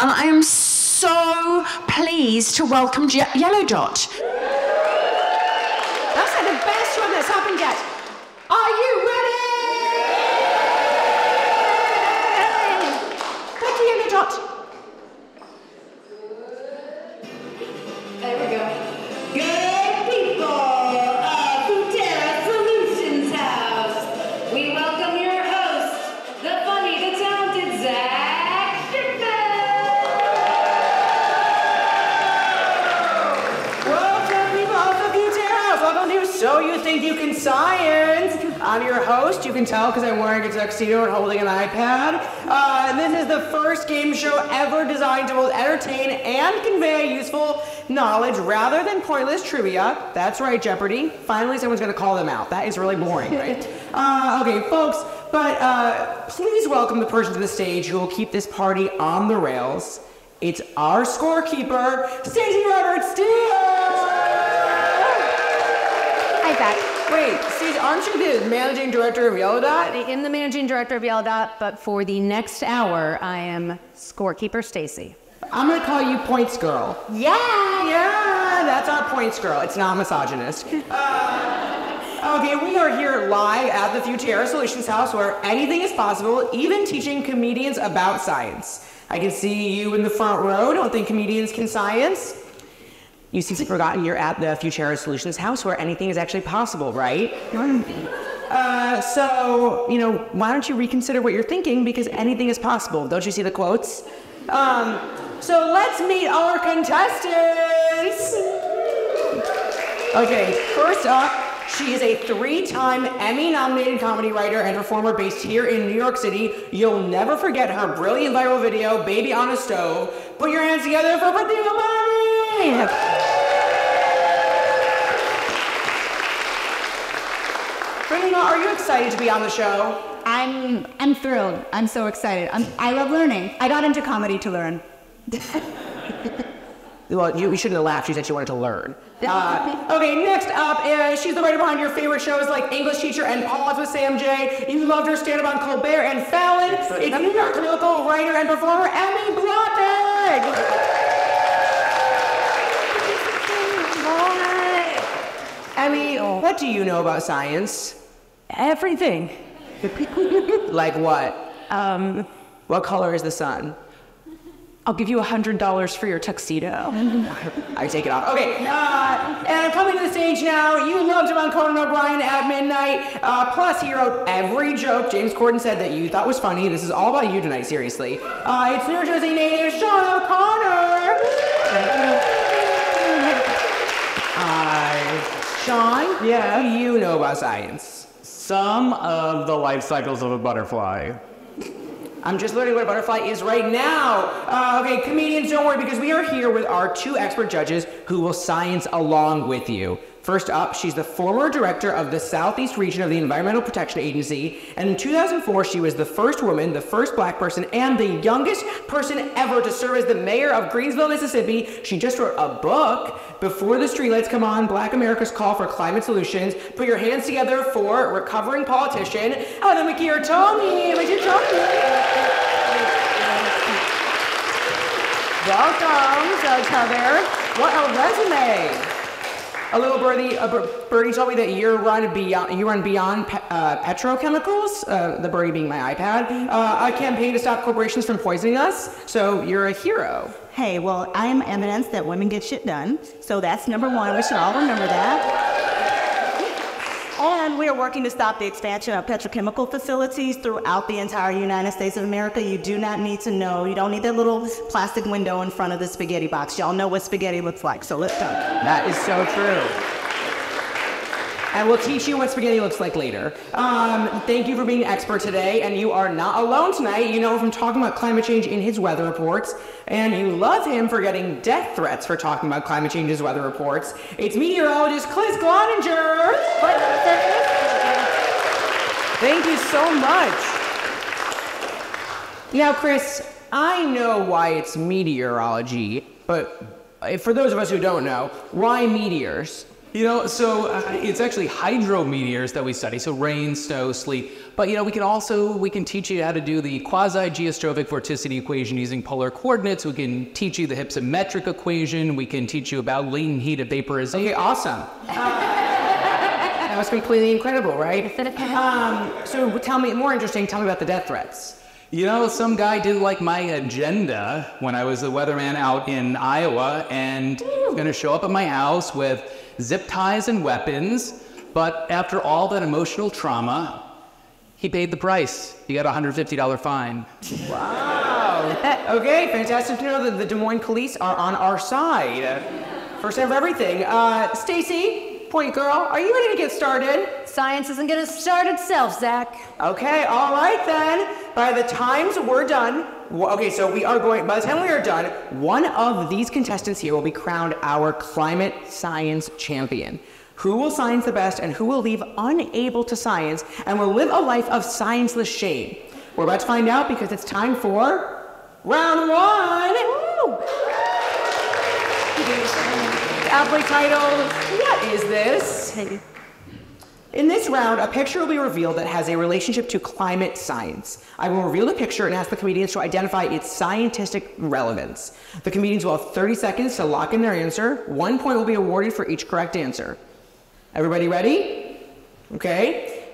And I am so pleased to welcome Yellow Dot. That's like the best one that's happened yet. Can tell because I'm wearing a tuxedo and holding an iPad. Uh, this is the first game show ever designed to both entertain and convey useful knowledge rather than pointless trivia. That's right, Jeopardy. Finally, someone's going to call them out. That is really boring, right? uh, okay, folks, but uh, please welcome the person to the stage who will keep this party on the rails. It's our scorekeeper, Stacey Roberts Steele! Hi, Zach. Wait, aren't you the managing director of Yellow Dot? I am the managing director of Yellow Dot, but for the next hour, I am scorekeeper Stacy. I'm gonna call you Points Girl. Yeah! Yeah, that's our Points Girl. It's not a misogynist. Uh, okay, we are here live at the Futerra Solutions House where anything is possible, even teaching comedians about science. I can see you in the front row. Don't think comedians can science? You seem to have forgotten you're at the Futerra Solutions House where anything is actually possible, right? Uh, so, you know, why don't you reconsider what you're thinking because anything is possible. Don't you see the quotes? Um, so let's meet our contestants. Okay, first up, she is a three-time Emmy-nominated comedy writer and performer based here in New York City. You'll never forget her brilliant viral video, Baby on a Stove. Put your hands together for Pratima Mani! Pratima, are you excited to be on the show? I'm I'm thrilled. I'm so excited. I'm, I love learning. I got into comedy to learn. Well, you, you shouldn't have laughed. She said she wanted to learn. Uh, okay, next up, uh, she's the writer behind your favorite shows like English Teacher and Pause with Sam Jay. You loved her stand-up on Colbert and Fallon. It's New York local writer and performer Emmy Blotnick. Emmy, what do you know about science? Everything. Like what? Um, What color is the sun? I'll give you a $100 for your tuxedo. I take it off. Okay, uh, and coming to the stage now, you loved him on Conan O'Brien at midnight. Uh, plus, he wrote every joke James Corden said that you thought was funny. This is all about you tonight, seriously. Uh, it's New Jersey native Sean O'Connor. Hi. Sean? Yeah? You know about science? Some of the life cycles of a butterfly. I'm just learning what a butterfly is right now. Uh, okay, comedians, don't worry because we are here with our two expert judges who will science along with you. First up, she's the former director of the Southeast region of the Environmental Protection Agency, and in 2004, she was the first woman, the first black person, and the youngest person ever to serve as the mayor of Greenville, Mississippi. She just wrote a book, Before the Streetlights Come On, Black America's Call for Climate Solutions. Put your hands together for recovering politician, Anna McTeer Toney. Richard Welcome, Judge Heather. What a resume! A little birdie, a birdie told me that you run beyond, you run beyond pe- uh, petrochemicals. Uh, the birdie being my iPad. Uh, a campaign to stop corporations from poisoning us. So you're a hero. Hey, well, I'm evidence that women get shit done. So that's number one. We should all remember that. And we are working to stop the expansion of petrochemical facilities throughout the entire United States of America. You do not need to know. You don't need that little plastic window in front of the spaghetti box. Y'all know what spaghetti looks like, so let's go. That is so true. And we'll teach you what spaghetti looks like later. Um, thank you for being an expert today, and you are not alone tonight. You know from talking about climate change in his weather reports, and you love him for getting death threats for talking about climate change in his weather reports. It's meteorologist Chris Gloninger. Thank you so much. Now, Chris, I know why it's meteorology, but for those of us who don't know, why meteors? You know, so uh, it's actually hydrometeors that we study, so rain, snow, sleet. But you know, we can also we can teach you how to do the quasi-geostrophic vorticity equation using polar coordinates. We can teach you the hypsometric equation. We can teach you about latent heat of vaporization. Okay, awesome. that was completely incredible, right? Um, so tell me, more interesting, tell me about the death threats. You know, some guy didn't like my agenda when I was the weatherman out in Iowa, and he was gonna show up at my house with zip ties and weapons. But after all that emotional trauma, he paid the price. He got a $150 fine. Wow. Okay, fantastic to know that the Des Moines police are on our side. First time for everything. Uh, Stacy, point girl, are you ready to get started? Science isn't going to start itself, Zach. Okay, all right then. By the times we're done, w- okay, so we are going, by the time we are done, one of these contestants here will be crowned our climate science champion. Who will science the best and who will leave unable to science and will live a life of scienceless shame? We're about to find out because it's time for round one. Woo! Aptly titled, What is this? In this round, a picture will be revealed that has a relationship to climate science. I will reveal the picture and ask the comedians to identify its scientific relevance. The comedians will have 30 seconds to lock in their answer. One point will be awarded for each correct answer. Everybody ready? Okay.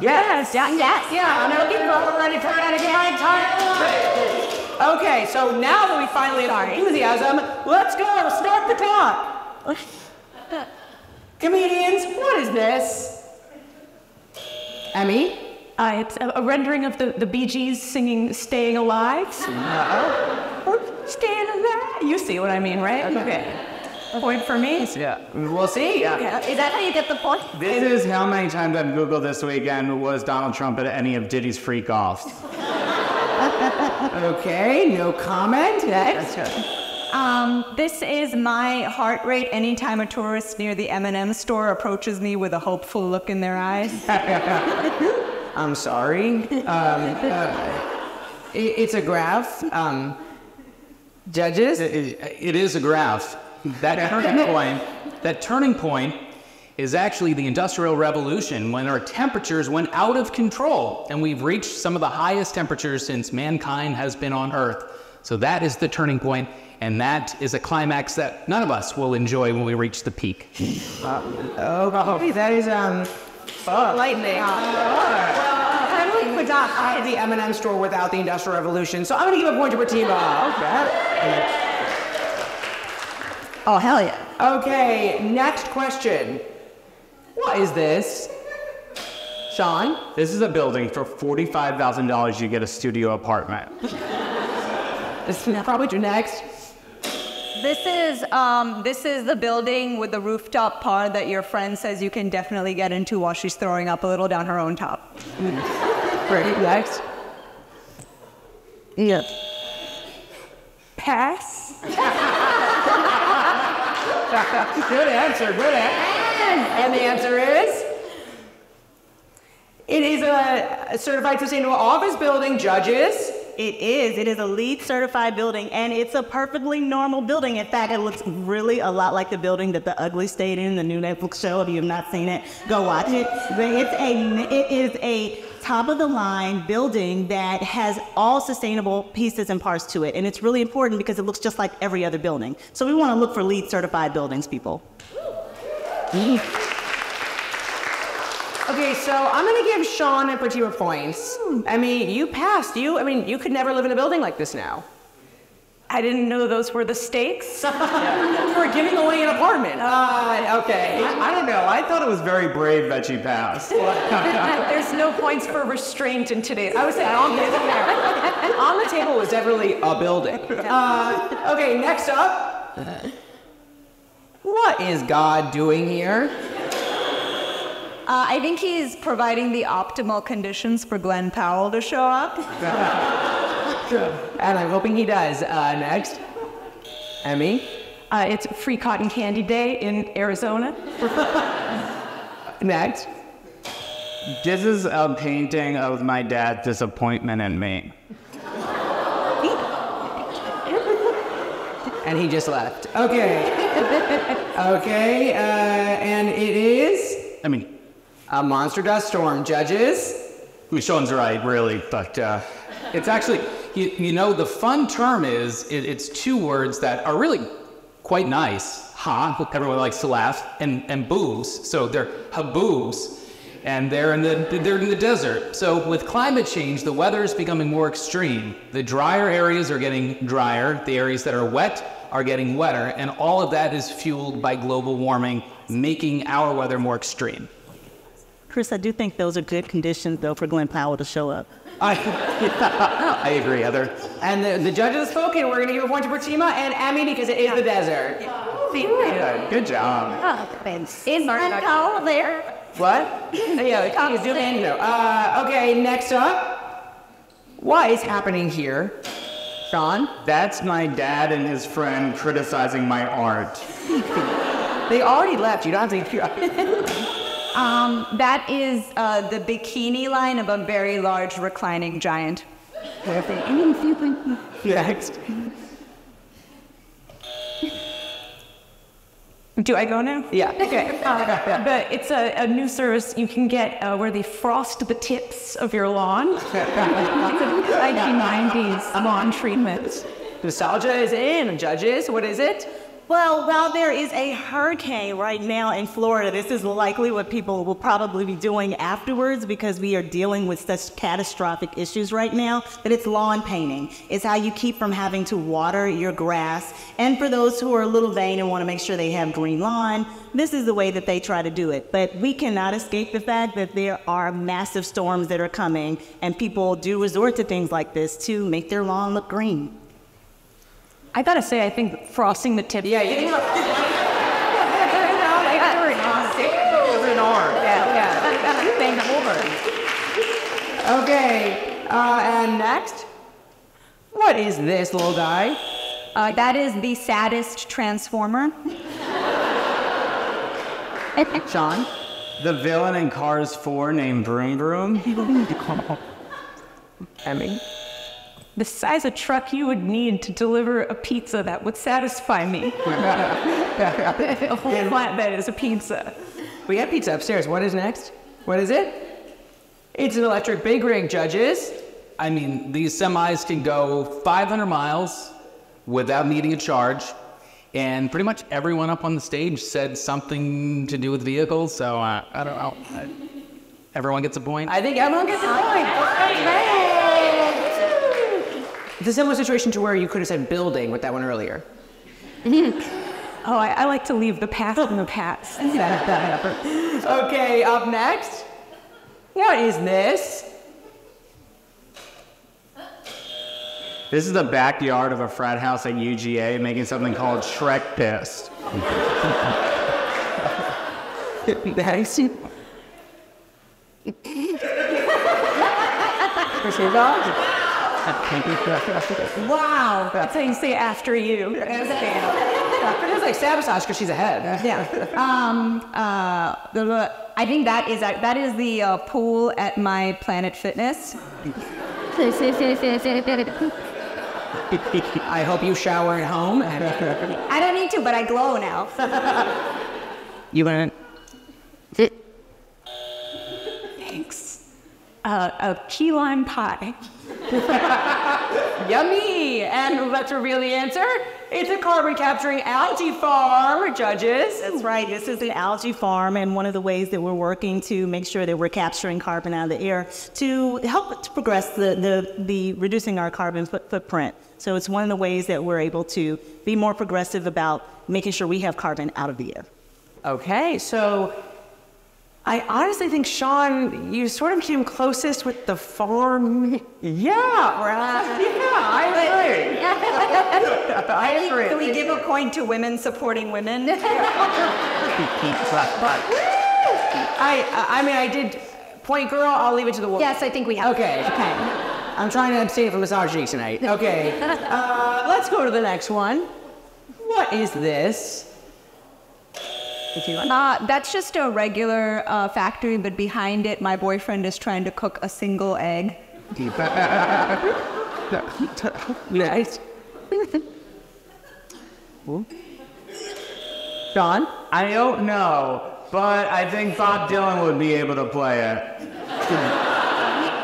Yes. Yeah, yes. Yeah, I'm looking for ready for it again. Time. Okay, so now that we finally have our enthusiasm, let's go. Start the clock. Comedians, what is this? Emmy? Uh, it's a, a rendering of the, the Bee Gees singing Staying Alive. No. Staying Alive. You see what I mean, right? Okay. Point for me. Yeah. We'll see. Yeah, Is that how you get the point? This is how many times I've Googled this weekend was Donald Trump at any of Diddy's freak offs. Okay, no comment. Next. Um, this is my heart rate anytime a tourist near the M&M store approaches me with a hopeful look in their eyes. I'm sorry. Um, uh, it- it's a graph. Um, judges? It- it is a graph. That turning point, that turning point is actually the Industrial Revolution when our temperatures went out of control and we've reached some of the highest temperatures since mankind has been on Earth. So that is the turning point, and that is a climax that none of us will enjoy when we reach the peak. Oh, that is um, lightning. How do we could not have the M&M store without the Industrial Revolution? So I'm gonna give a point to Pratima. Okay. Oh, hell yeah. Okay, next question. What is this? Sean? This is a building for $45,000 you get a studio apartment. This is probably your next. This is, um, this is the building with the rooftop part that your friend says you can definitely get into while she's throwing up a little down her own top. Great. Next. Yeah. Pass. good answer. Good answer. And the answer is. It is a a certified sustainable office building, judges. It is. It is a LEED certified building, and it's a perfectly normal building. In fact, it looks really a lot like the building that the Ugly stayed in, the new Netflix show. If you have not seen it, go watch it. But it's a it is a top of the line building that has all sustainable pieces and parts to it, and it's really important because it looks just like every other building. So we want to look for LEED certified buildings, people. Okay, so I'm gonna give Sean and Pratima points. I mean, you passed. You, I mean, you could never live in a building like this now. I didn't know those were the stakes. We're giving away an apartment. Uh, okay. I don't know. I thought it was very brave that she passed. There's no points for restraint in today's. I would say on the, on the table was definitely a building. Uh, okay, next up. What is God doing here? Uh, I think he's providing the optimal conditions for Glen Powell to show up. And I'm hoping he does. Uh, next. Emmy. Uh, it's Free Cotton Candy Day in Arizona. Next. This is a painting of my dad's disappointment in me. And he just left. Okay. Okay, uh, and it is I mean, a monster dust storm. Judges? Sean's right, really, but uh, it's actually, you, you know, the fun term is it, it's two words that are really quite nice. Ha, everyone likes to laugh, and, and boobs. So they're haboobs, and they're in the they're in the desert. So with climate change, the weather is becoming more extreme. The drier areas are getting drier. The areas that are wet are getting wetter, and all of that is fueled by global warming, making our weather more extreme. Chris, I do think those are good conditions, though, for Glen Powell to show up. I, I agree, Heather. And the, the judges have spoken. We're going to give a point to Pratima and Emmy because it is the desert. Good job. Oh, Is Glen Powell there? What? yeah, he's doing it. No. Uh, okay, next up. What is happening here? Sean? That's my dad and his friend criticizing my art. They already left. You don't have to. Um, that is uh, the bikini line of a very large reclining giant. Next. Do I go now? Yeah. Okay. Uh, but it's a, a new service you can get uh, where they frost the tips of your lawn. it's a 1990s lawn treatment. Nostalgia is in. Judges, what is it? Well, while there is a hurricane right now in Florida, this is likely what people will probably be doing afterwards because we are dealing with such catastrophic issues right now But it's lawn painting. It's how you keep from having to water your grass. And for those who are a little vain and want to make sure they have green lawn, this is the way that they try to do it. But we cannot escape the fact that there are massive storms that are coming, and people do resort to things like this to make their lawn look green. I gotta say, I think frosting the tip. Yeah, yeah. Okay, uh, and next? What is this little guy? Uh, that is the saddest transformer. Sean? The villain in Cars 4 named Broom Broom. Emmy? The size of truck you would need to deliver a pizza that would satisfy me. a whole flatbed is a pizza. We have pizza upstairs. What is next? What is it? It's an electric big rig, judges. I mean, these semis can go 500 miles without needing a charge. And pretty much everyone up on the stage said something to do with vehicles, so uh, I don't know. I, everyone gets a point. I think everyone gets a point. It's a similar situation to where you could have said building with that one earlier. Oh, I, I like to leave the past in the past. Okay, up next. What is this? This is the backyard of a frat house at UGA making something called Shrek Wow, that's how you say after you. It's like sabotage because she's ahead. Yeah. Um, uh, the- the- I think that is that is the uh, pool at my Planet Fitness. I hope you shower at home. I don't need to, but I glow now. you gonna? Thanks. Uh, a key lime pie. Yummy! And let's reveal the answer. It's a carbon capturing algae farm, judges. That's right. This is an algae farm, and one of the ways that we're working to make sure that we're capturing carbon out of the air to help to progress the, the, the reducing our carbon foot, footprint. So it's one of the ways that we're able to be more progressive about making sure we have carbon out of the air. Okay, so I honestly think Sean, you sort of came closest with the farm. Yeah, right. Yeah, I agree. I agree. Can we give a point to women supporting women? I, I mean, I did. Point girl, I'll leave it to the woman. Yes, I think we have. Okay. Okay. I'm trying to abstain from misogyny tonight. Okay. Uh, let's go to the next one. What is this? If you like. Uh, that's just a regular uh, factory, but behind it, my boyfriend is trying to cook a single egg. Nice. Sean? I don't know, but I think Bob Dylan would be able to play it.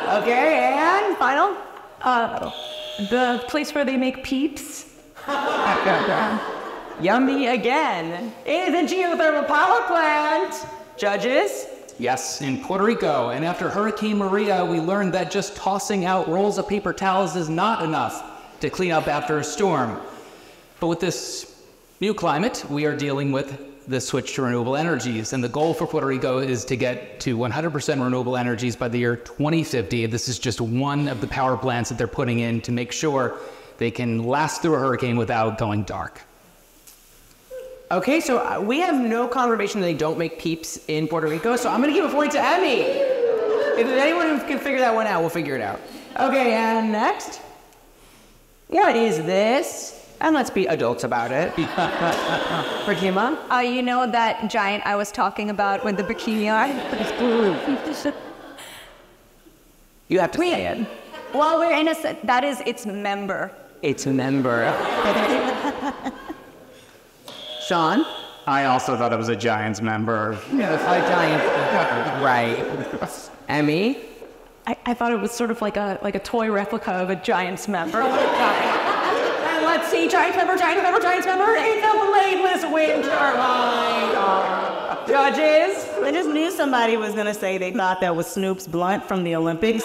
Okay, and final? Uh, the place where they make peeps. Yummy again. It is a geothermal power plant. Judges? Yes, in Puerto Rico. And after Hurricane Maria, we learned that just tossing out rolls of paper towels is not enough to clean up after a storm. But with this new climate, we are dealing with the switch to renewable energies. And the goal for Puerto Rico is to get to 100% renewable energies by the year 2050. This is just one of the power plants that they're putting in to make sure they can last through a hurricane without going dark. Okay, so uh, we have no confirmation that they don't make peeps in Puerto Rico, so I'm gonna give a point to Emmy. If there's anyone who can figure that one out, we'll figure it out. Okay, and next? What is this? And let's be adults about it. Pratima? Uh, you know that giant I was talking about with the bikini on? You have to say it. Well, we're in a, that is its member. It's a member. Sean? I also thought it was a Giants member. Yeah, the fight giant. right. Emmy? I, I thought it was sort of like a like a toy replica of a Giants member. And let's see, Giants member, Giants member, Giants member. It's a bladeless wind turbine. Judges? I just knew somebody was gonna say they thought that was Snoop's blunt from the Olympics.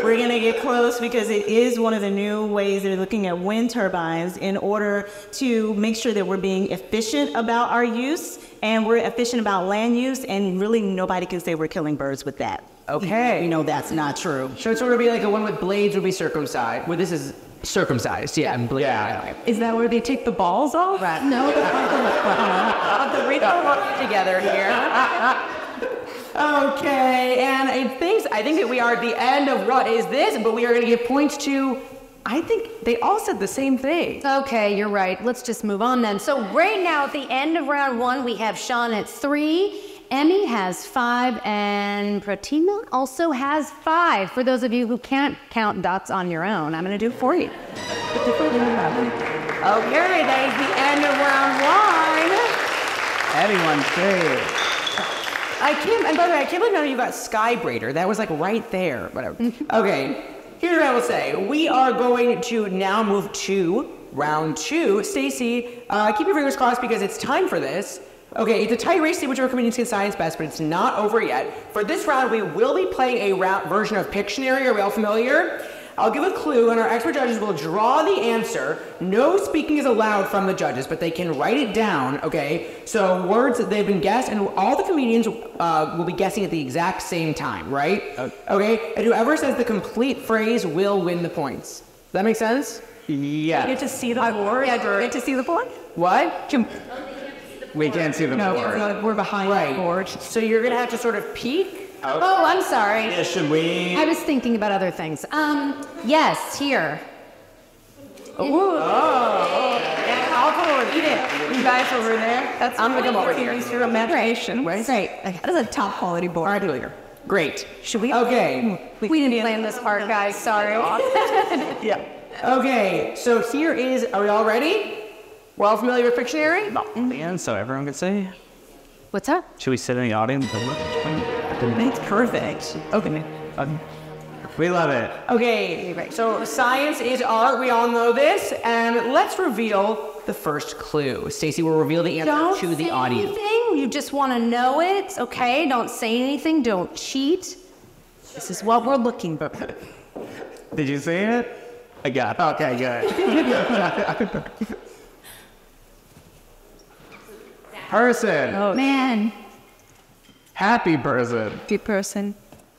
What? We're gonna get close because it is one of the new ways they're looking at wind turbines in order to make sure that we're being efficient about our use and we're efficient about land use and really nobody can say we're killing birds with that. Okay. You know that's not true. So it's sort of be like a one with blades would be circumcised. Well, this is circumcised, yeah. And blade, Yeah. Is that where they take the balls off? Right. No. the ritual work together here. okay, and I think I think that we are at the end of what is this, but we are going to give points to. I think they all said the same thing. Okay, you're right. Let's just move on then. So right now, at the end of round one, we have Sean at three. Emmy has five, and Pratima also has five. For those of you who can't count dots on your own, I'm going to do it for you. Okay, that is the end of round one. Anyone's great. I can't, and by the way, I can't believe none of you got Skybraider. That was like right there. Whatever. okay, here's what I will say. We are going to now move to round two. Stacy, uh, keep your fingers crossed because it's time for this. Okay, it's a tight race to see whichever can science best, but it's not over yet. For this round, we will be playing a round version of Pictionary. Are we all familiar? I'll give a clue, and our expert judges will draw the answer. No speaking is allowed from the judges, but they can write it down, okay? So words that they've been guessed, and all the comedians uh, will be guessing at the exact same time, right? Okay? And whoever says the complete phrase will win the points. Does that make sense? Yeah. Get to see the board. Yeah, you get to see the board? What? Can- We can't see the board. we're- we're behind Right. the board. So you're gonna have to sort of peek? Oh, I'm sorry. Yeah, should we? I was thinking about other things. Um, yes, here. Yeah, I'll come over there. You guys over there? That's I'm gonna come over here. Use your imagination. Right? That is a top quality board. All right, here. Great. Should we? Okay. We didn't plan this part, guys. Sorry. Yeah. Okay, so here is, are we all ready? We're all familiar with Pictionary? And so everyone can say. What's up? Should we sit in the audience? It's perfect. Okay. Um, we love it. Okay, so science is art, we all know this, and let's reveal the first clue. Stacy will reveal the answer Don't to the say audience. anything. You just want to know it, okay? Don't say anything. Don't cheat. This is what we're looking for. Did you see it? I got it. Okay, good. person. Oh. Man, Happy person. good person.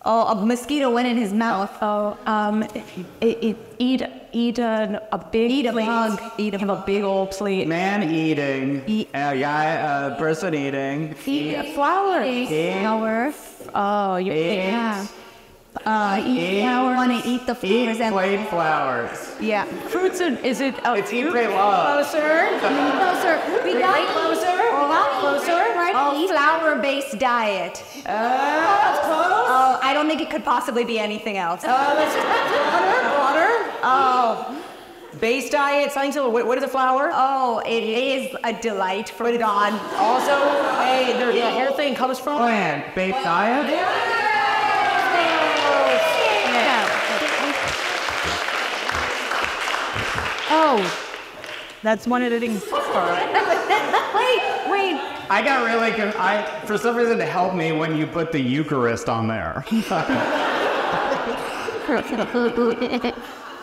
Oh, a mosquito went in his mouth. Oh, um, it, it, eat eat a, a big Eat a plate. bug. Eat a have a big old plate. Man eating. Eat- A guy, a person eating. Eat a flower. Flower. Oh, you Eat. yeah. Uh, eat flower. Want to eat the Eat flowers and plate flowers. yeah. Fruits and is it? Oh, It's eat, pray, love. Closer. Closer. We got Closer. A lot closer, right? Oh, flower-based diet. Uh, close. Oh, I don't think it could possibly be anything else. Uh, let's water, water. Oh, Base diet, something to what, what is a flower? Oh, it is a delight for God. Also, hey, the, the whole thing comes from Plant based diet? Oh, That's one of the things. wait, wait. I got really con- I for some reason it helped me when you put the Eucharist on there.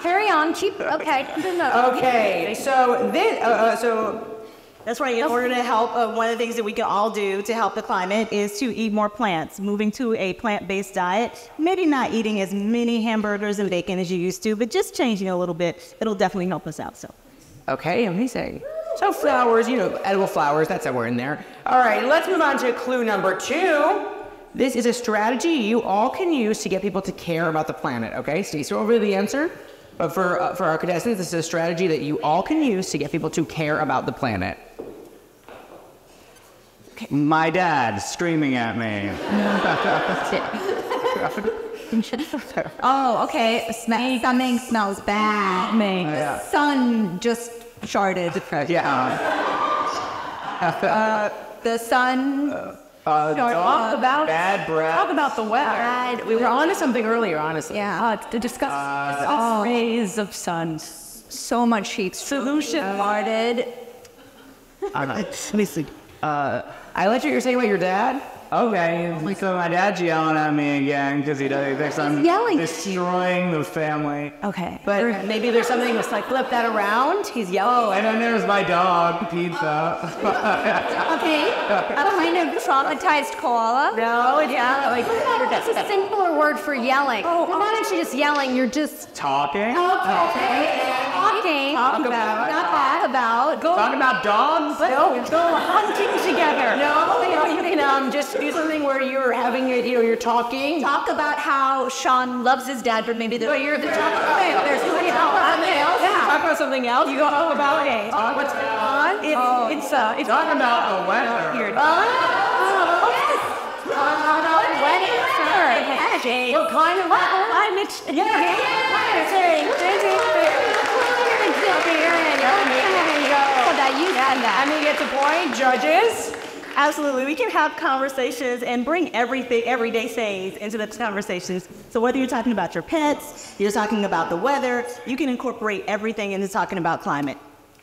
carry on. Keep. Okay. Okay, so this, uh, uh, so That's right. In order to help, uh, one of the things that we can all do to help the climate is to eat more plants. Moving to a plant-based diet, maybe not eating as many hamburgers and bacon as you used to, but just changing a little bit. It'll definitely help us out. So. Okay, amazing. So flowers, you know, edible flowers, that's somewhere in there. All right, let's move on to clue number two. This is a strategy you all can use to get people to care about the planet, okay? Stacey will reveal the answer. But for, uh, for our contestants, this is a strategy that you all can use to get people to care about the planet. My dad screaming at me. Oh, okay. Sm- something smells bad. Yeah. Sun just sharded. Yeah. The sun. Uh, Talk about bad breath. talk about the weather. We were on to something earlier, honestly. Yeah. Uh, to discuss oh. rays of sun. So much heat. Solution. Sharded. Let me see. I let you, you're saying about your dad? Okay, so my dad's yelling at me again because he does- he thinks I'm yelling. destroying the family. Okay. But maybe there's something that's like flip that around. He's Oh, yelling. and then there's my dog, Pizza. Okay. A kind of traumatized koala. No, it's not like That's a simpler word for yelling. Oh, why don't you just yelling? You're just Talking. okay. Oh. Talking. Talk about- Not talk about. Go. Talking about dogs. No, go hunting together. No, you know, you can um, just do something where you're having it, you know, you're talking. Talk about how Sean loves his dad, but maybe the. But you're the talk about there's something else. Else. Talk about something else. You go, oh, about it. What's going on? It's it's uh it's Talking about the weather. What kind of climate? And we get to point, judges. Absolutely. We can have conversations and bring everything, everyday sayings into the conversations. So whether you're talking about your pets, you're talking about the weather, you can incorporate everything into talking about climate.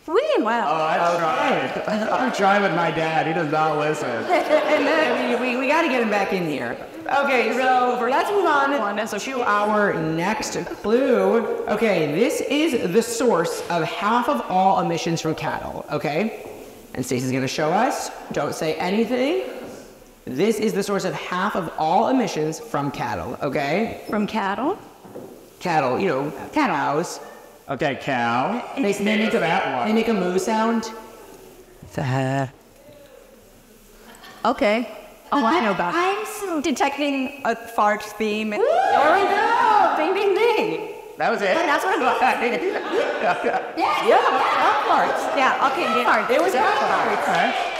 We Oh, I tried. I'm trying with my dad. He does not listen. and then we, we, we got to get him back in here. Okay, so for, let's move on to our next clue. Okay, this is the source of half of all emissions from cattle. Okay, and Stacey's gonna show us. Don't say anything. This is the source of half of all emissions from cattle. Okay, from cattle. cattle. You know, cattle. cows. Okay, cow. They, they make a that one. They make a moo sound. Okay. Oh, I know about. I'm detecting a fart theme. There we go. Ding ding ding. That was it. Oh, that's what I'm Yeah, yeah, parts. Yeah. Okay. Fart. It was parts. Okay.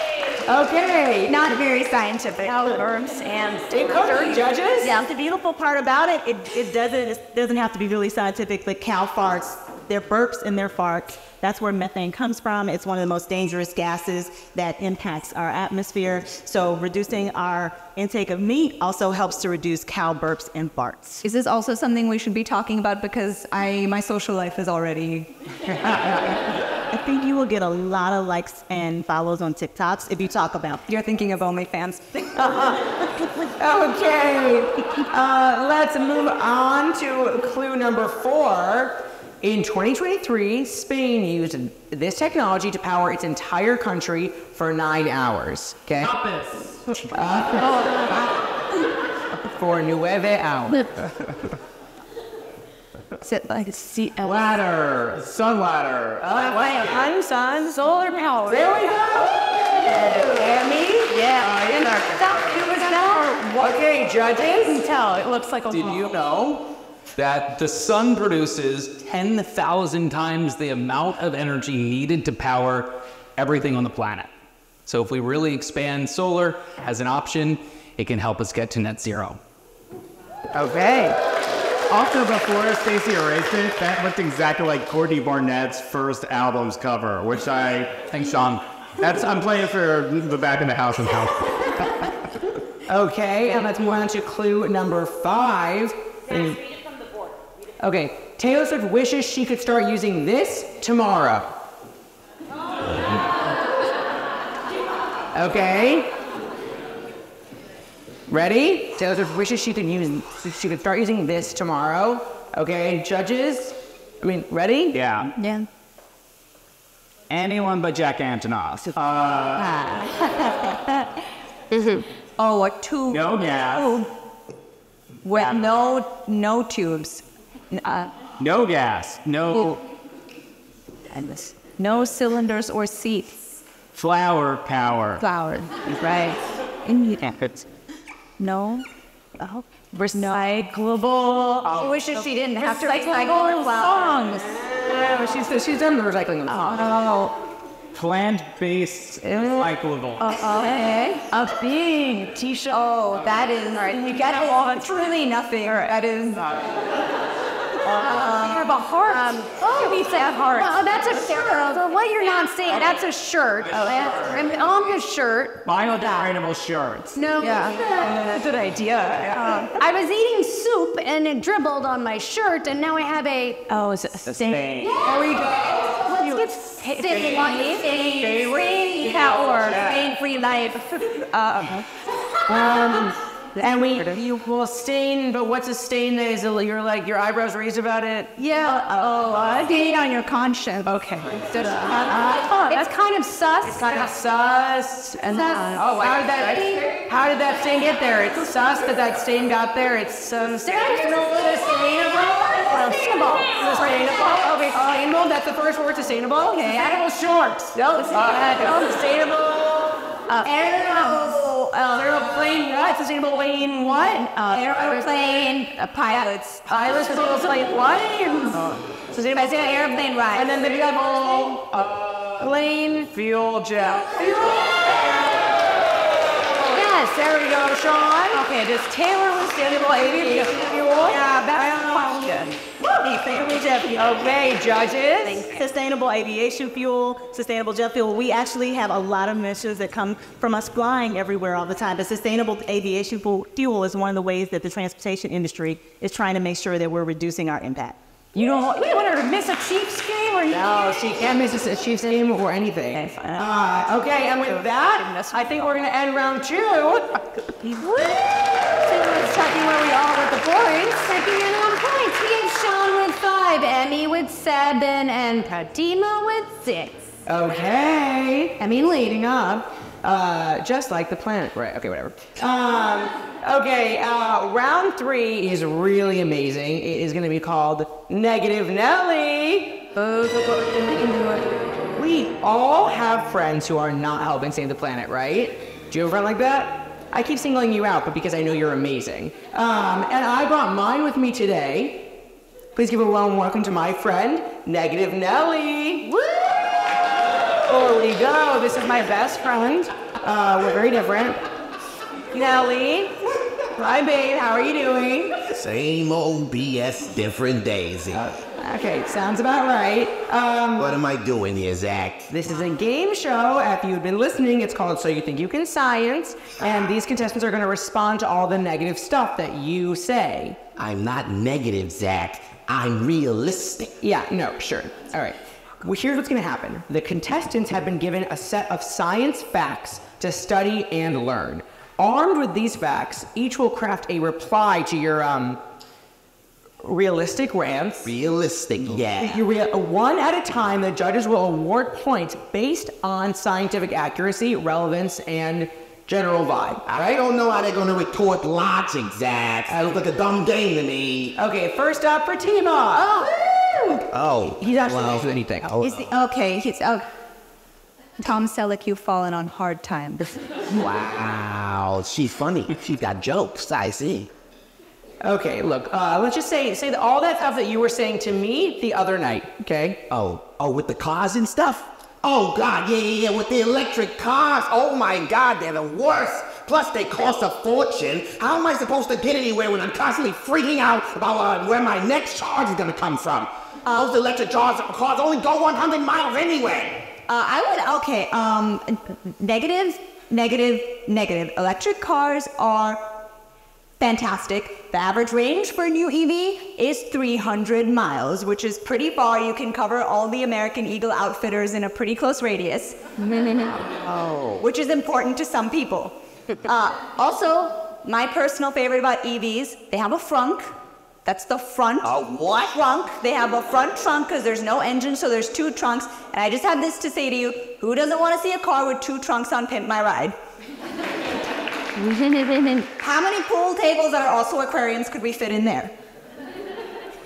Okay. Not very scientific. Verbs and It covered judges. Yeah, the beautiful part about it, it, it doesn't it doesn't have to be really scientific. The cow farts, their burps and their farts. That's where methane comes from. It's one of the most dangerous gases that impacts our atmosphere. So reducing our intake of meat also helps to reduce cow burps and farts. Is this also something we should be talking about because I my social life is already I think you will get a lot of likes and follows on TikToks if you talk about you're thinking of OnlyFans. Okay. Uh, let's move on to clue number four. In 2023, Spain used this technology to power its entire country for nine hours. Okay. Uh, for nueve hours. Is it like see? Ladder. Sun ladder. Sun, sun, solar power. There we go. Emmy. Yeah. Okay, judges. Tell it looks like a. Did you know that the sun produces 10,000 times the amount of energy needed to power everything on the planet? So if we really expand solar as an option, it can help us get to net zero. Okay. Also, before Stacey erased it, that looked exactly like Courtney Barnett's first album's cover, which I Thanks, Sean. that's I'm playing for the back of the house and house. Okay, and let's move on to clue number five. And- Okay, Taylor Swift wishes she could start using this tomorrow. Okay. Ready? Taylor Swift wishes she could use she could start using this tomorrow. Okay, judges. I mean, ready? Yeah. Yeah. Anyone but Jack Antonoff. Ah. Mm-hmm. Oh, a tube. No gas. Oh. Tube with no no tubes. N- Uh, No gas. No and this- no cylinders or seats. flower power. Flower. Right. No. Oh. Recyclable. I wish that she didn't have to Recyclable songs. Yeah, she's she's done the recycling. Oh. Plant-based recyclable. Okay. A thing. T-shirt. Oh, that is. You get it. It's really nothing. That is. Uh, have a heart. Um, oh, we say a heart. Oh, that's a shirt. For what you're not saying, that's a shirt. Oh, that's on his shirt. Biodegradable shirts. No. Yeah. Good idea. I was eating soup and it dribbled on my shirt, and now I have a. Oh, is it a Stain. There we go. Let's get stain on you. Free power. Pain-free life. Uh, Um, and we you will stain, but what's a stain that is you're like your eyebrows raised about it? Yeah. oh, a date on your conscience. Okay. It's kind of sus. It's kind of sus. And Sus. oh, how did that how did that stain get there? It's sus that that stain got there. It's um, sustainable. Sustainable. Sustainable. Okay, sustainable. That's the first word. Sustainable. Okay. Sustainable shorts. No, uh, sustainable. Uh, aeroplane. Uh, aeroplane. What? Sustainable plane. What? Uh, Airplane uh, pilots. Pilots. Sustainable plane. What? Sustainable airplane ride. And then the double uh, plane fuel jet. Yes, there we go, Sean. Okay, does Taylor with sustainable aviation fuel? Yeah, that's the. Sustainable jet fuel. Okay, judges. Sustainable aviation fuel, sustainable jet fuel. We actually have a lot of missions that come from us flying everywhere all the time. But sustainable aviation fuel is one of the ways that the transportation industry is trying to make sure that we're reducing our impact. You don't want, you want her to miss a Chiefs game or No, she can't miss a Chiefs game or anything. Uh, okay, and with that, I think we're going to end round two. Checking where we are with the points. Second in on points. We have Sean with five, Emmy with seven, and Pratima with six. Okay. I mean, leading up, uh, just like the planet. Right. Okay. Whatever. Um. Okay. Uh, round three is really amazing. It is going to be called Negative Nelly. We all have friends who are not helping save the planet, right? Do you have a friend like that? I keep singling you out, but because I know you're amazing. Um, and I brought mine with me today. Please give a warm welcome to my friend, Negative Nelly. Woo! We go. This is my best friend. Uh, we're very different. Nelly. Hi, babe. How are you doing? Same old BS, different days. Okay, sounds about right. Um, what am I doing here, Zach? This is a game show. If you've been listening, it's called So You Think You Can Science. And these contestants are going to respond to all the negative stuff that you say. I'm not negative, Zach. I'm realistic. Yeah, no, sure. All right. Well, here's what's going to happen the contestants have been given a set of science facts to study and learn. Armed with these facts, each will craft a reply to your um, realistic rants. Realistic, yeah. You rea- one at a time, the judges will award points based on scientific accuracy, relevance, and general vibe. I don't know how they're going to retort logic, Zach. That looks like a dumb game to me. Okay, first up, Pratima. Oh. Oh. He's actually well, not do anything. Is the, okay, he's oh. Tom Selleck, you've fallen on hard times. Wow, she's funny. She's got jokes, I see. Okay, look, uh, let's just say say that all that stuff that you were saying to me the other night, okay? Oh, oh, with the cars and stuff? Oh, God, yeah, yeah, yeah, with the electric cars. Oh, my God, they're the worst. Plus, they cost a fortune. How am I supposed to get anywhere when I'm constantly freaking out about uh, where my next charge is gonna come from? Those electric cars, cars only go 100 miles anyway. Uh, I would, okay, um, negative, negative, negative. Electric cars are fantastic. The average range for a new EV is 300 miles, which is pretty far. You can cover all the American Eagle outfitters in a pretty close radius. oh. Which is important to some people. Uh, also, my personal favorite about EVs, they have a frunk. That's the front. A what? Trunk. They have a front trunk because there's no engine, so there's two trunks. And I just have this to say to you: Who doesn't want to see a car with two trunks on Pimp My Ride? How many pool tables that are also aquariums could we fit in there?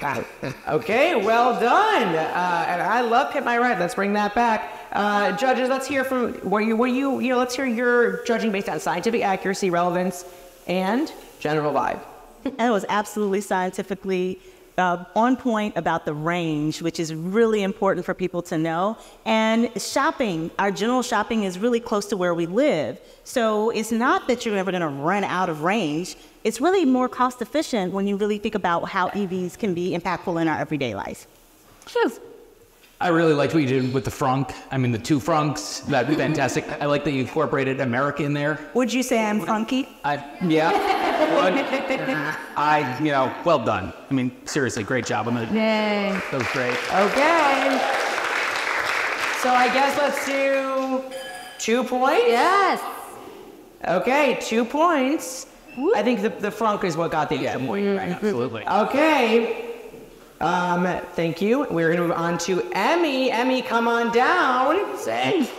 Okay, well done. Uh, and I love Pimp My Ride. Let's bring that back. Uh, judges, let's hear from what you, what you, you know, let's hear your judging based on scientific accuracy, relevance, and general vibe. That was absolutely scientifically uh, on point about the range, which is really important for people to know. And shopping, our general shopping is really close to where we live. So it's not that you're ever going to run out of range. It's really more cost efficient when you really think about how EVs can be impactful in our everyday life. I really liked what you did with the frunk. I mean, the two frunks, that'd be fantastic. I like that you incorporated America in there. Would you say I'm funky? I, yeah. Would. I, you know, well done. I mean, seriously, great job on the, Yay. that was great. Okay. So I guess let's do two points. Yes. Okay, two points. I think the, the frunk is what got the extra point. Right? Absolutely. Okay. Um, thank you. We're gonna move on to Emmy. Emmy, come on down. Say.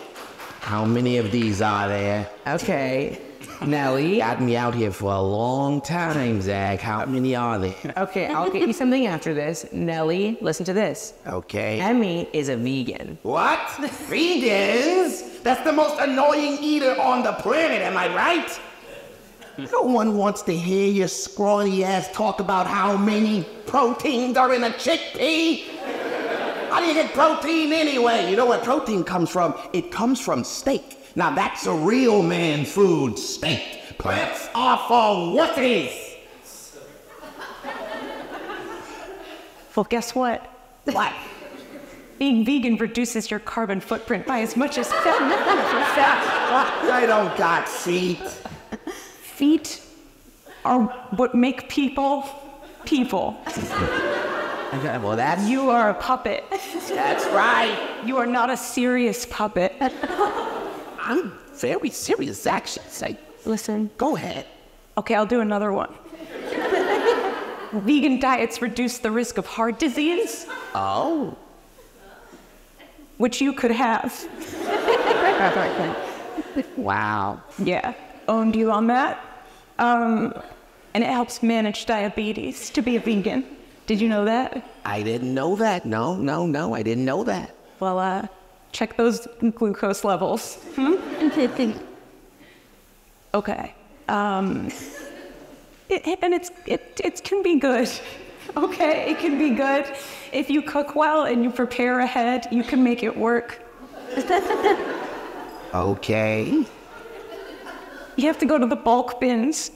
How many of these are there? Okay. Nelly. Got me out here for a long time, Zach. How many are there? Okay, I'll get you something after this. Nelly, listen to this. Okay. Emmy is a vegan. What? Vegans? That's the most annoying eater on the planet, am I right? No one wants to hear your scrawny ass talk about how many proteins are in a chickpea. How do you get protein anyway? You know where protein comes from? It comes from steak. Now that's a real man food, steak. Plants are for wussies. Well, guess what? What? Being vegan reduces your carbon footprint by as much as 7%. I don't got feet. Feet are what make people people. Okay, well, that's You are a puppet. that's right. You are not a serious puppet. I'm very serious, actually. Say, Listen, go ahead. okay, I'll do another one. Vegan diets reduce the risk of heart disease, Oh. which you could have. Wow. Yeah, owned you on that. Um, and it helps manage diabetes to be a vegan. Did you know that? I didn't know that. No, no, no, I didn't know that. Well, uh, check those glucose levels. Hmm? okay. Um, it, it- and it's it, it can be good. Okay, it can be good. If you cook well and you prepare ahead, you can make it work. Okay. You have to go to the bulk bins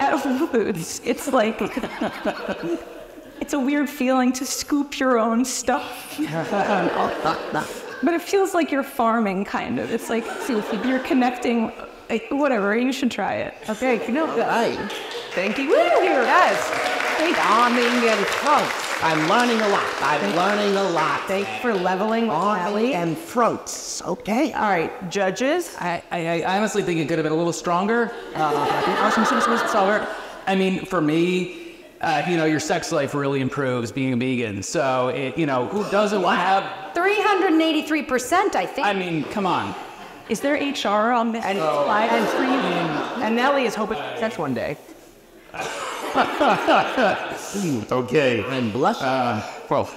at Whole Foods. It's like it's a weird feeling to scoop your own stuff. But it feels like you're farming, kind of. It's like you're connecting. like, Whatever, you should try it. Okay, you know, Right. thank you. Woo, yes. Bombing and trunks. I'm learning a lot. I'm learning a lot. Thank you for leveling with Army Nelly. and throats. Okay. All right, judges. I, I, I honestly think it could have been a little stronger. Uh, stronger. I mean, for me, uh, you know, your sex life really improves being a vegan. So, it, you know, who doesn't want to have? 383%, I think. I mean, come on. Is there HR on this And, slide? and, and Nelly is hoping sex one day. Okay. I'm blushing. Uh, well,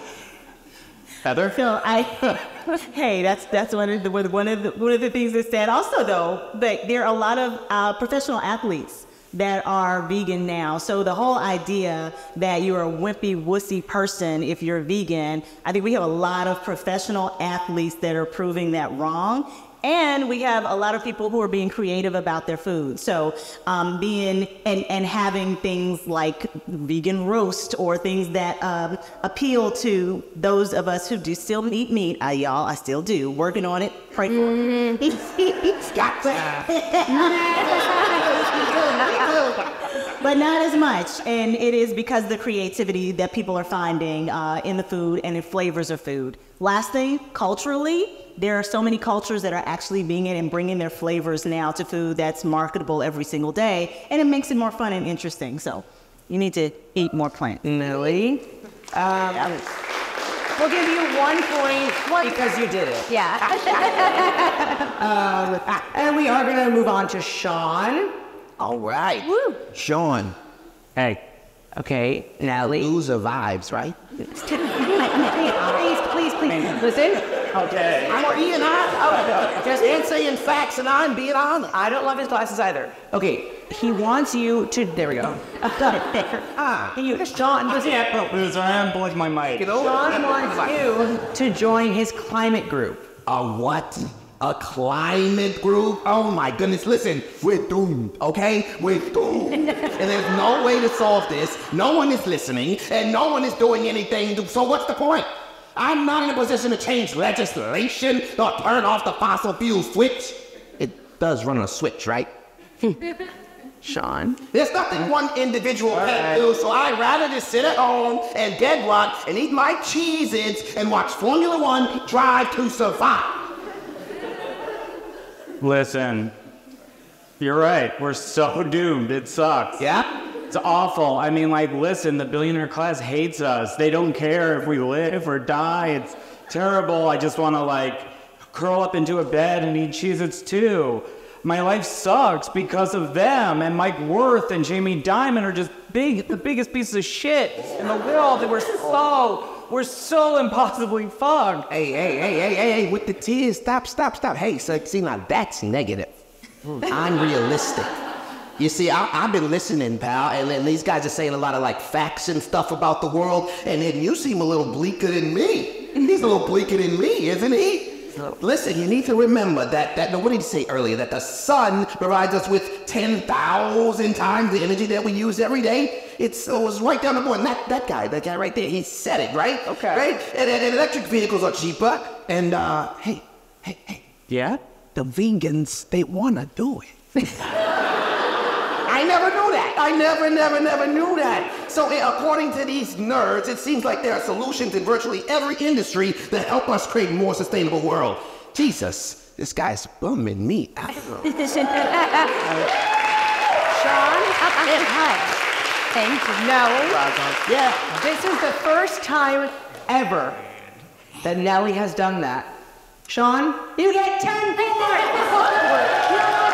Heather? So I, hey, that's that's one of the one of the one of the things that's said. Also, though, but there are a lot of uh, professional athletes that are vegan now. So the whole idea that you're a wimpy wussy person if you're vegan, I think we have a lot of professional athletes that are proving that wrong. And we have a lot of people who are being creative about their food. So um, being and, and having things like vegan roast or things that um, appeal to those of us who do still eat meat. I, y'all, I still do. Working on it. Pray for me. but not as much. And it is because of the creativity that people are finding uh, in the food and in flavors of food. Last thing, culturally, there are so many cultures that are actually being in and bringing their flavors now to food that's marketable every single day, and it makes it more fun and interesting. So you need to eat more plant. Millie, um, we'll give you one point because you did it. Yeah. Uh, and we are going to move on to Sean. All right. Woo. Sean, Hey, Okay, Natalie. loser vibes, right? Please, please, please. Listen. okay. I'm Ian, I, just ain't saying facts and I'm being honest. I don't love his glasses either. Okay, he wants you to. There we go. ah, you, Sean, listen. Loser, I unplugged my mic. Sean wants you to join his climate group. A what? A climate group? Oh my goodness, listen, we're doomed, okay? We're doomed. and there's no way to solve this. No one is listening, and no one is doing anything. to- So what's the point? I'm not in a position to change legislation or turn off the fossil fuel switch. It does run on a switch, right? Sean. There's nothing one individual can do, so I'd rather just sit at home and dead rot and eat my Cheez-Its and watch Formula One Drive to Survive. Listen, you're right. We're so doomed. It sucks. Yeah? It's awful. I mean, like, listen, the billionaire class hates us. They don't care if we live or die. It's terrible. I just want to, like, curl up into a bed and eat Cheez Its too. My life sucks because of them. And Mike Wirth and Jamie Dimon are just big, the biggest pieces of shit in the world. They we're so, we're so impossibly fucked. Hey, hey, hey, hey, hey, hey, with the tears, stop, stop, stop. Hey, so see, now that's negative. Hmm. I'm realistic. You see, I, I've been listening, pal, and then these guys are saying a lot of like facts and stuff about the world, and then you seem a little bleaker than me. He's a little bleaker than me, isn't he? Listen, you need to remember that, that, what did he say earlier? That the sun provides us with 10,000 times the energy that we use every day. It's, it was right down the board. And that, that guy, that guy right there, he said it, right? Okay. Right? And, and, and electric vehicles are cheaper. And, uh, hey, hey, hey, Yeah? the vegans, they want to do it. I never knew that. I never, never, never knew that. So, according to these nerds, it seems like there are solutions in virtually every industry that help us create a more sustainable world. Jesus, this guy's bumming me out. Sean. Hi. Thank you. No. Yeah. This is the first time ever that Nellie has done that. Sean, you get 10 points!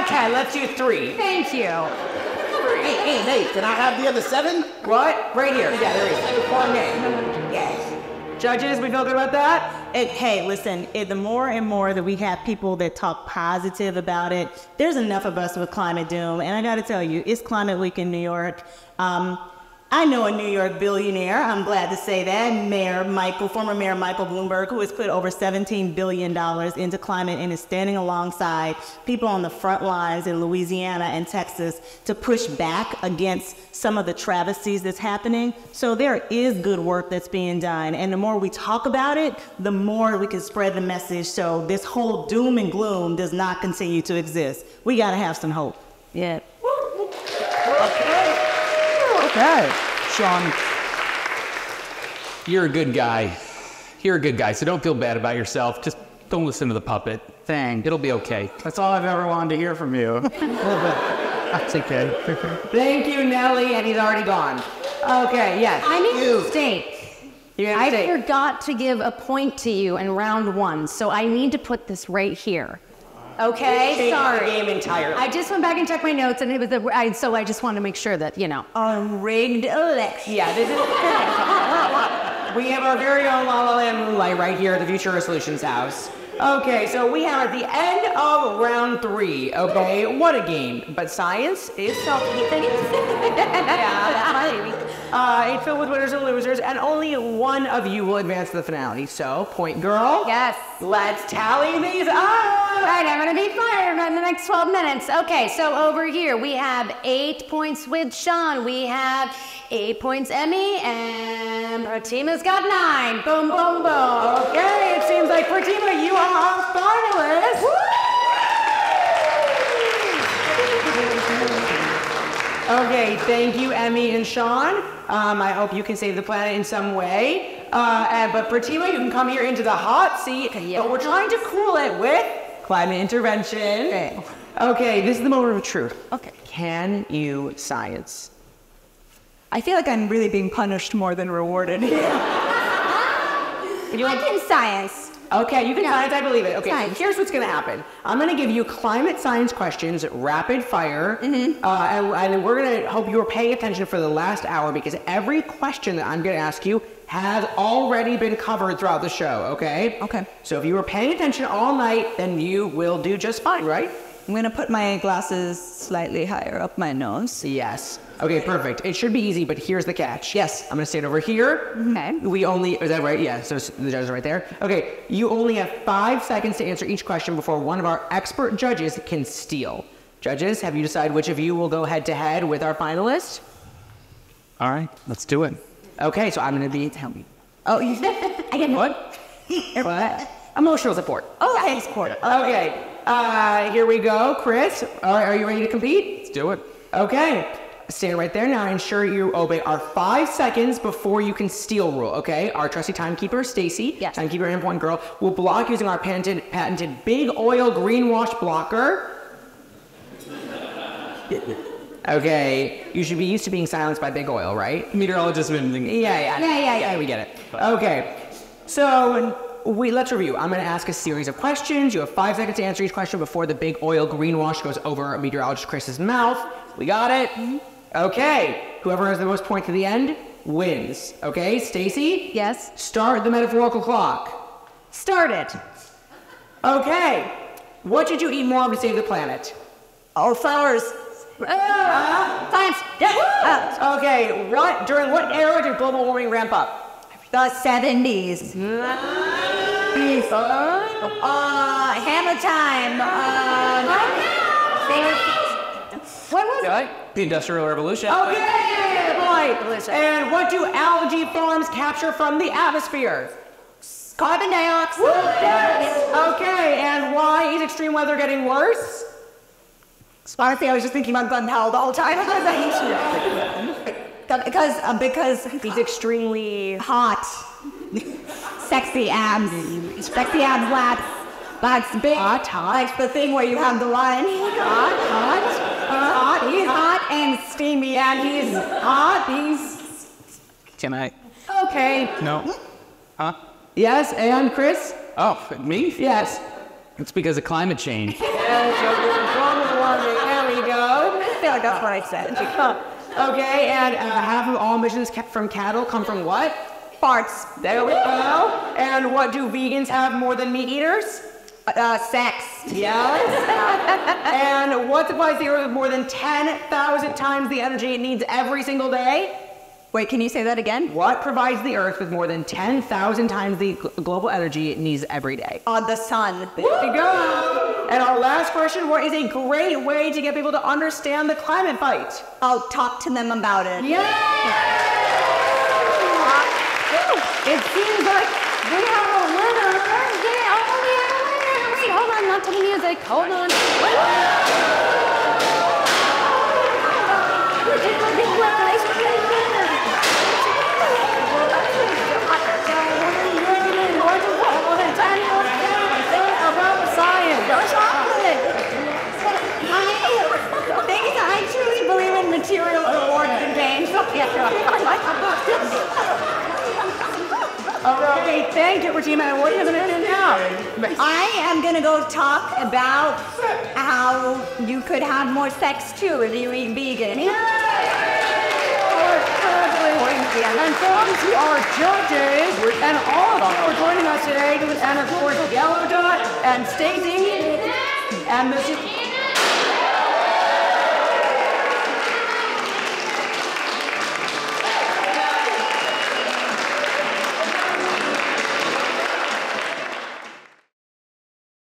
Okay, let's do 3. Thank you. Hey, hey, hey, can I have the other seven? What? Right here. Yeah, there he is. Yes. Judges, we feel good about that? It, hey, listen, it, the more and more that we have people that talk positive about it, there's enough of us with climate doom. And I got to tell you, it's Climate Week in New York. Um, I know a New York billionaire, I'm glad to say that, Mayor Michael, former Mayor Michael Bloomberg, who has put over $17 billion into climate and is standing alongside people on the front lines in Louisiana and Texas to push back against some of the travesties that's happening. So there is good work that's being done. And the more we talk about it, the more we can spread the message so this whole doom and gloom does not continue to exist. We got to have some hope. Yeah. Okay. Sean, you're a good guy. You're a good guy, so don't feel bad about yourself. Just don't listen to the puppet. Thanks. It'll be okay. That's all I've ever wanted to hear from you. That's okay. Thank you, Nellie, and he's already gone. Okay, yes. I made a mistake. You have I to forgot to give a point to you in round one, so I need to put this right here. Okay, the sorry. game entirely. I just went back and checked my notes, and it was a, I, so I just want to make sure that you know. A rigged election. Yeah, this is. we have our very own La La Land Moonlight right here at the Futerra Solutions House. Okay, so we are at the end of round three. Okay, what a game. But science is self-defeating. yeah, that's my baby. Uh, it's filled with winners and losers, and only one of you will advance to the finale. So, point girl. Yes. Let's tally these up. Right, I'm gonna be fired in the next 12 minutes. Okay, so over here we have eight points with Sean. We have eight points Emmy, and Pratima's got nine. Boom, boom, boom. Okay, it seems like Pratima, you are our finalist. Okay, thank you, Emmy and Sean. Um, I hope you can save the planet in some way. Uh, and, but Pratima, you can come here into the hot seat. But we're trying to cool it with climate intervention. Okay. Okay, this is the moment of truth. Okay. Can you science? I feel like I'm really being punished more than rewarded. You I can science. Okay, you can Yeah. science, I believe it. Okay, Science. here's what's gonna happen. I'm gonna give you climate science questions, rapid fire, Mm-hmm. uh, and, and we're gonna hope you are paying attention for the last hour because every question that I'm gonna ask you has already been covered throughout the show, okay? Okay. So if you were paying attention all night, then you will do just fine, right? I'm gonna put my glasses slightly higher up my nose. Yes. Okay, perfect. It should be easy, but here's the catch. Yes, I'm gonna stand over here. Okay. We only, is that right? Yeah, so the judges are right there. Okay, you only have five seconds to answer each question before one of our expert judges can steal. Judges, have you decided which of you will go head to head with our finalist? All right, let's do it. Okay, so I'm gonna be, tell me. Oh, you I get What? what? Emotional support. Oh, okay. support. Okay, uh, here we go. Chris, all right, are you ready to compete? Let's do it. Okay. Stand right there now. Ensure you obey our five seconds before you can steal rule. Okay. Our trusty timekeeper, Stacy, Yes. timekeeper and point girl, will block using our patented patented big oil greenwash blocker. Okay. You should be used to being silenced by big oil, right? Meteorologist have been Yeah, yeah, Yeah, yeah, yeah. We get it. Okay. So we let's review. I'm going to ask a series of questions. You have five seconds to answer each question before the big oil greenwash goes over meteorologist Chris's mouth. We got it. Mm-hmm. Okay. Whoever has the most points to the end wins. Okay, Stacy. Yes. Start the metaphorical clock. Start it. Okay. What should you eat more of to save the planet? All flowers. Uh-huh. Science. Yeah. Uh, Okay. What during what era did global warming ramp up? The 70s. Uh, hammer time. Uh, what was Right? The Industrial Revolution. Okay, boy. And what do algae farms capture from the atmosphere? carbon dioxide. Okay, and why is extreme weather getting worse? Honestly, I was just thinking about Glen Powell all the whole time. because uh, because He's extremely hot, sexy abs, sexy abs, lats, lats, big. Hot, hot. Like the thing where you have the line. hot, hot, Uh, hot. He's hot and steamy, and he's hot. He's Can I? okay. No. Huh? Yes, and Chris? Oh, me? Yes. It's because of climate change. And so global warming. There we go. I feel like that's what I said. Okay, and uh, half of all emissions kept from cattle come from what? Farts. There we go. And what do vegans have more than meat eaters? Uh, sex. Yes. and what supplies the earth with more than 10,000 times the energy it needs every single day? Wait, can you say that again? What provides the earth with more than 10,000 times the gl- global energy it needs every day? On the sun. There we go. And our last question, what is a great way to get people to understand the climate fight? I'll talk to them about it. Yeah! It seems like we have a winner. Oh, we have a winner. Wait, hold on, not to the music. Hold on. Things I truly believe in material rewards and gains. Okay, thank you, Regina. What are you going to do now? I am gonna go talk about how you could have more sex too if you eat vegan. And those who are judges, and all of you joining us today, and of course Yellow Dot and Stacy and Mrs.